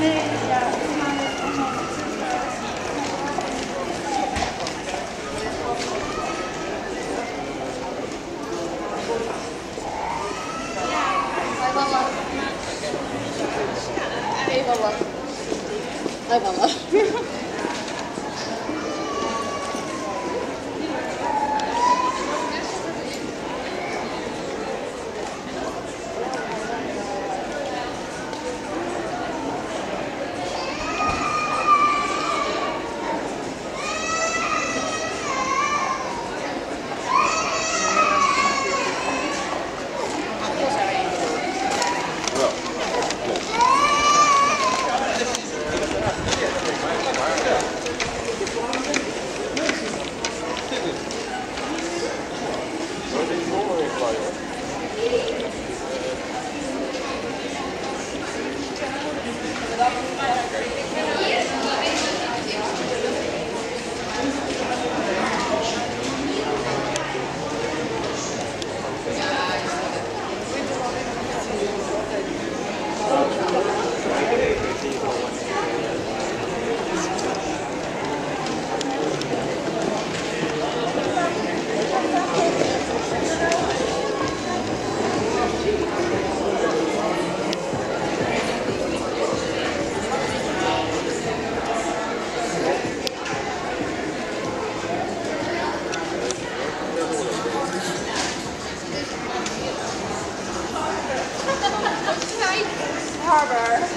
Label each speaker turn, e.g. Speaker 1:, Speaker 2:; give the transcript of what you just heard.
Speaker 1: 哎呀，妈呀！
Speaker 2: 哎
Speaker 3: Harbor.